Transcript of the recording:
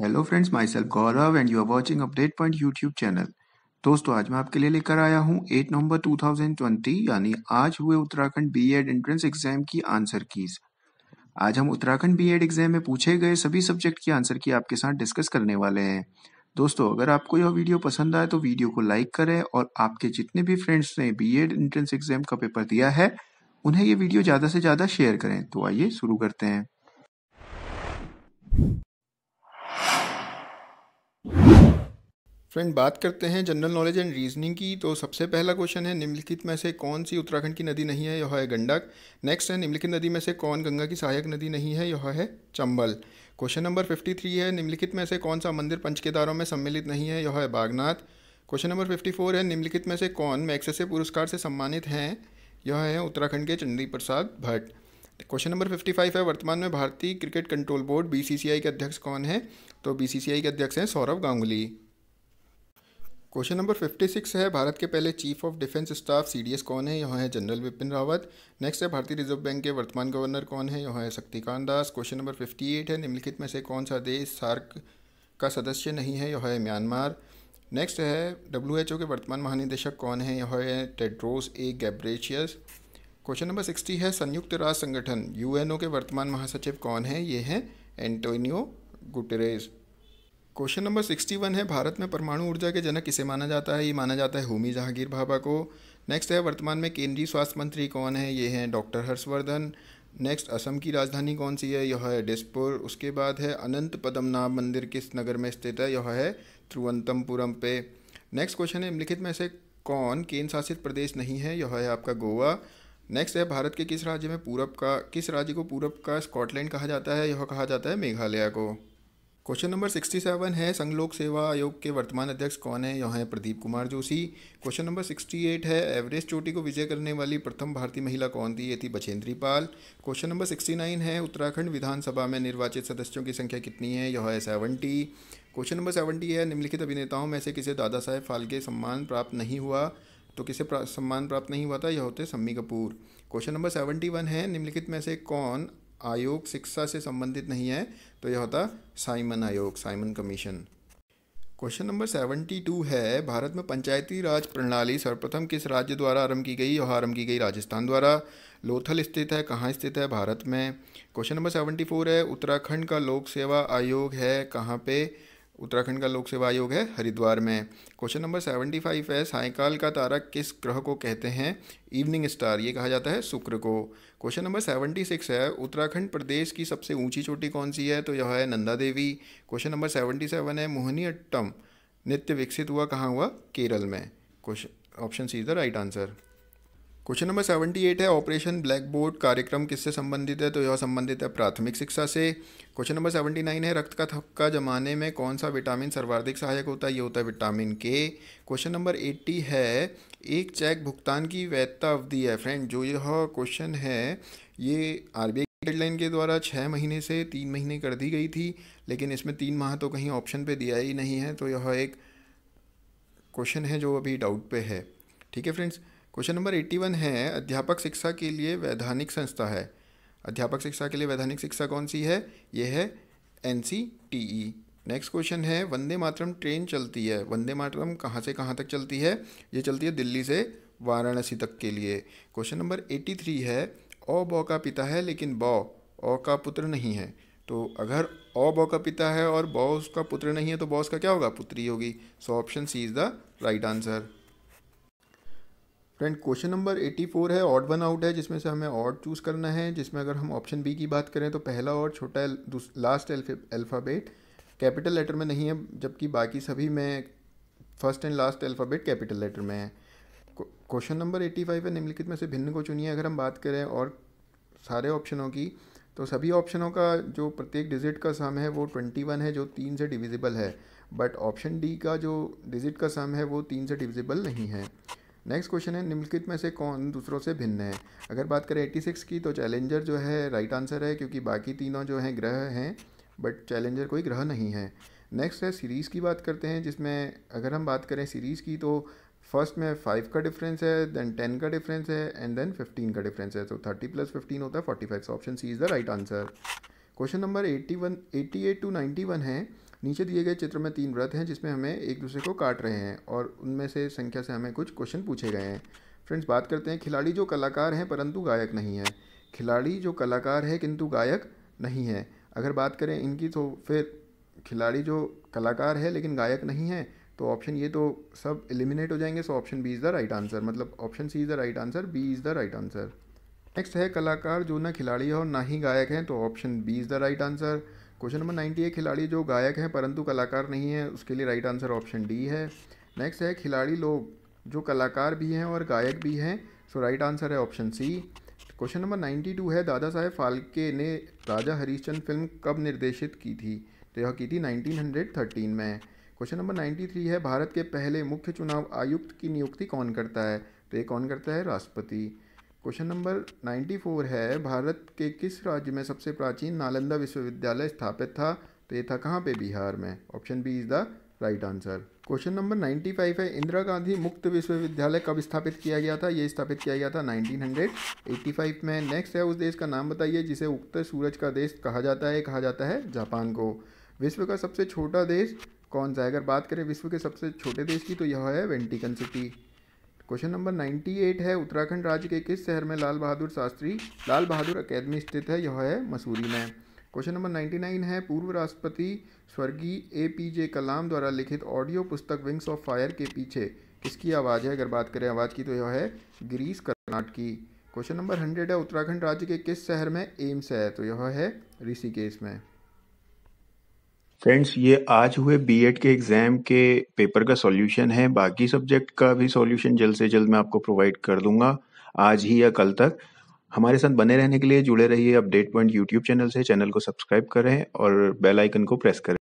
Hello friends myself Gaurav and you are watching update point YouTube channel दोस्तों, आज मैं आपके लिए लेकर आया हूँ 8 नवंबर 2020 यानी आज हुए Uttarakhand B Ed entrance exam की आंसर कीज आज हम उत्तराखंड बी एड एग्ज़ाम में पूछे गए सभी सब्जेक्ट की आंसर की आपके साथ डिस्कस करने वाले हैं। दोस्तों, अगर आपको यह वीडियो पसंद आए तो वीडियो को लाइक करें और आपके जितने भी फ्रेंड्स ने बी एड एंट्रेंस एग्ज़ाम का पेपर दिया है, उन्हें ये वीडियो ज़्यादा से ज़्यादा शेयर करें। तो आइए शुरू करते हैं। फ्रेंड बात करते हैं जनरल नॉलेज एंड रीजनिंग की। तो सबसे पहला क्वेश्चन है, निम्नलिखित में से कौन सी उत्तराखंड की नदी नहीं है? यह है गंडक। नेक्स्ट है, निम्नलिखित नदी में से कौन गंगा की सहायक नदी नहीं है? यह है Chambal. Question number fifty three है, निम्नलिखित में से कौन सा मंदिर पंचकेदारों में सम्मिलित नहीं है? यह है Bagnath. Question number fifty four है, निम्नलिखित में से कौन मैक्सेसे पुरस्कार से सम्मानित हैं? यह है उत्तराखंड के Chandi Prasad Bhatt. Question number fifty five है, वर्तमान में भारतीय क्रिकेट कंट्रोल बोर्ड बीसीसीआई के अध्यक्ष कौन है? तो बीसीसीआई के अध्यक्ष हैं Sourav Ganguly. Question number fifty six है, भारत के पहले chief of defence staff CDS कौन है? यहाँ है जनरल विपिन रावत। नेक्स्ट है, भारतीय रिज़र्व बैंक के वर्तमान गवर्नर कौन है? यह है Shaktikanta Das. Question number fifty eight है, निम्नलिखित में से कौन सा देश सार्क का सदस्य नहीं है? यह है म्यांमार। नेक्स्ट है डब्ल्यू के वर्तमान महानिदेशक कौन है? यह है Tedros A Ghebreyesus. Question number sixty है, संयुक्त राष्ट्र संगठन यूएनओ के वर्तमान महासचिव कौन है? ये हैं Antonio Guterres question number sixty one है, भारत में परमाणु ऊर्जा के जनक किसे माना जाता है? ये माना जाता है होमी जहांगीर भाभा को। नेक्स्ट है, वर्तमान में केंद्रीय स्वास्थ्य मंत्री कौन है? ये हैं डॉक्टर हर्षवर्धन। नेक्स्ट असम की राजधानी कौन सी है? यह है डिस्पुर उसके बाद है, अनंत पद्मनाभ मंदिर किस नगर में स्थित है? यह है त्रिवंतमपुरम पे। नेक्स्ट क्वेश्चन है, निम्नलिखित में से कौन केंद्र शासित प्रदेश नहीं है? यह है आपका गोवा। नेक्स्ट है, भारत के किस राज्य में पूरब का, किस राज्य को पूरब का स्कॉटलैंड कहा जाता है? यह कहा जाता है मेघालय को। क्वेश्चन नंबर सिक्सटी सेवन है, संघ लोक सेवा आयोग के वर्तमान अध्यक्ष कौन है? यह है Pradeep Kumar Joshi. Question number sixty eight है एवरेस्ट चोटी को विजय करने वाली प्रथम भारतीय महिला कौन थी? ये थी Bachendri Pal. Question number sixty nine है, उत्तराखंड विधानसभा में निर्वाचित सदस्यों की संख्या कितनी है? यह है सेवेंटी क्वेश्चन नंबर सेवेंटी है, निम्नलिखित अभिनेताओं में से किसे दादा साहेब फाल्के सम्मान प्राप्त नहीं हुआ? तो किसे सम्मान प्राप्त नहीं हुआ था? यह होते Shammi Kapoor. Question number seventy one है, निम्नलिखित में से कौन आयोग शिक्षा से संबंधित नहीं है तो यह होता साइमन आयोग, Simon commission. Question number seventy two है, भारत में पंचायती राज प्रणाली सर्वप्रथम किस राज्य द्वारा आरंभ की गई? और आरंभ की गई राजस्थान द्वारा। लोथल स्थित है, कहाँ स्थित है भारत में? क्वेश्चन नंबर सेवेंटी फोर है, उत्तराखंड का लोक सेवा आयोग है, कहाँ पे? उत्तराखंड का लोक सेवा आयोग है, हरिद्वार में। क्वेश्चन नंबर सेवेंटी फाइव है, सायकाल का तारक किस ग्रह को कहते हैं? इवनिंग स्टार ये कहा जाता है शुक्र को। क्वेश्चन नंबर सेवेंटी सिक्स है, उत्तराखंड प्रदेश की सबसे ऊँची चोटी कौन सी है? तो यह है Nanda Devi. Question number seventy seven है मोहनी अट्टम नृत्य विकसित हुआ, कहाँ हुआ? केरल में। Question option C is the right answer question number seventy eight है ऑपरेशन ब्लैक बोर्ड कार्यक्रम किससे संबंधित है? तो यह संबंधित है प्राथमिक शिक्षा से। क्वेश्चन नंबर सेवेंटी नाइन है, रक्त का थक्का जमाने में कौन सा विटामिन सर्वाधिक सहायक होता है? ये होता है विटामिन के क्वेश्चन नंबर एट्टी है, एक चेक भुगतान की वैधता अवधि है फ्रेंड जो यह क्वेश्चन है, ये आर गाइडलाइन के द्वारा छः महीने से तीन महीने कर दी गई थी, लेकिन इसमें तीन माह तो कहीं ऑप्शन पे दिया ही नहीं है तो यह एक क्वेश्चन है जो अभी डाउट पे है। ठीक है friends question number eighty one है, अध्यापक शिक्षा के लिए वैधानिक संस्था है। अध्यापक शिक्षा के लिए वैधानिक शिक्षा कौन सी है? ये है N C T E next question है, वंदे मातरम ट्रेन चलती है। वंदे मातरम कहाँ से कहाँ तक चलती है? ये चलती है दिल्ली से वाराणसी तक के लिए। क्वेश्चन नंबर एट्टी थ्री है ओ बौ का पिता है लेकिन बौ ओ का पुत्र नहीं है। तो अगर ओ बौ का पिता है और बौ उसका पुत्र नहीं है तो बॉस का क्या होगा? पुत्री होगी। So option C is the right answer friend, question number eighty four है ऑड वन आउट है, जिसमें से हमें ऑड चूज़ करना है। जिसमें अगर हम ऑप्शन बी की बात करें तो पहला और छोटा लास्ट अल्फ़ाबेट कैपिटल लेटर में नहीं है, जबकि बाकी सभी में first and last alphabet capital letter में है। क्वेश्चन नंबर एटी फाइव है, निम्नलिखित में से भिन्न को चुनिए, अगर हम बात करें और सारे ऑप्शनों की तो सभी ऑप्शनों का जो प्रत्येक डिजिट का सम है, वो ट्वेंटी वन है, जो तीन से डिविजिबल है। बट ऑप्शन डी का जो डिजिट का सम है, वो तीन से डिविजिबल नहीं है। नेक्स्ट क्वेश्चन है निम्नलिखित में से कौन दूसरों से भिन्न है? अगर बात करें 86 की तो चैलेंजर जो है राइट आंसर है, क्योंकि बाकी तीनों जो हैं, ग्रह हैं बट चैलेंजर कोई ग्रह नहीं है। नेक्स्ट है सीरीज़ की बात करते हैं, जिसमें अगर हम बात करें सीरीज़ की तो फ़र्स्ट में फाइव का डिफरेंस है देन टेन का डिफरेंस है एंड देन फिफ्टीन का डिफरेंस है। तो थर्टी प्लस फिफ्टीन होता है forty five option C is the right answer question number eighty one eighty eight to ninety one है नीचे दिए गए चित्र में तीन व्रत हैं, जिसमें हमें एक दूसरे को काट रहे हैं और उनमें से संख्या से हमें कुछ क्वेश्चन पूछे गए हैं। फ्रेंड्स बात करते हैं, खिलाड़ी जो कलाकार हैं, परंतु गायक नहीं है। खिलाड़ी जो कलाकार है, किंतु गायक नहीं है। अगर बात करें इनकी तो फिर खिलाड़ी जो कलाकार है, लेकिन गायक नहीं है तो ऑप्शन ये तो सब एलिमिनेट हो जाएँगे so option B is the right answer मतलब option C is the right answer B is the right answer next है, कलाकार जो ना खिलाड़ी है और ना ही गायक हैं तो option B is the right answer question number ninety है, खिलाड़ी जो गायक हैं, परंतु कलाकार नहीं है, उसके लिए राइट आंसर ऑप्शन डी है। नेक्स्ट है, खिलाड़ी लोग जो कलाकार भी हैं और गायक भी हैं सो राइट आंसर है option C question number ninety two है, दादा साहेब फाल्के ने राजा हरीशचंद फ़िल्म कब निर्देशित की थी? तो यह की थी 1913 में। क्वेश्चन नंबर 93 है, भारत के पहले मुख्य चुनाव आयुक्त की नियुक्ति कौन करता है? तो ये कौन करता है? राष्ट्रपति। क्वेश्चन नंबर 94 है, भारत के किस राज्य में सबसे प्राचीन नालंदा विश्वविद्यालय स्थापित था? तो ये था कहाँ पे? बिहार में। Option B is the right answer question number 95 है, इंदिरा गांधी मुक्त विश्वविद्यालय कब स्थापित किया गया था? ये स्थापित किया गया था 1985 में। नेक्स्ट है, उस देश का नाम बताइए जिसे उगते सूरज का देश कहा जाता है, कहा जाता है जापान को। विश्व का सबसे छोटा देश कौन सा है? अगर बात करें विश्व के सबसे छोटे देश की तो यह है वेंटिकन सिटी। क्वेश्चन नंबर 98 है, उत्तराखंड राज्य के किस शहर में लाल बहादुर शास्त्री, लाल बहादुर अकेदमी स्थित है? यह है मसूरी में। क्वेश्चन नंबर 99 है, पूर्व राष्ट्रपति स्वर्गीय ए पी जे कलाम द्वारा लिखित ऑडियो पुस्तक विंग्स ऑफ़ फायर के पीछे किसकी आवाज़ है? अगर बात करें आवाज़ की तो यह है गिरीश कर्नाट की। क्वेश्चन नंबर हंड्रेड है, उत्तराखंड राज्य के किस शहर में एम्स है? तो यह है ऋषिकेश में। फ्रेंड्स ये आज हुए बीएड के एग्ज़ाम के पेपर का सॉल्यूशन है। बाकी सब्जेक्ट का भी सॉल्यूशन जल्द से जल्द मैं आपको प्रोवाइड कर दूँगा। आज ही या कल तक। हमारे साथ बने रहने के लिए जुड़े रहिए अपडेट पॉइंट यूट्यूब चैनल से। चैनल को सब्सक्राइब करें और बेल आइकन को प्रेस करें।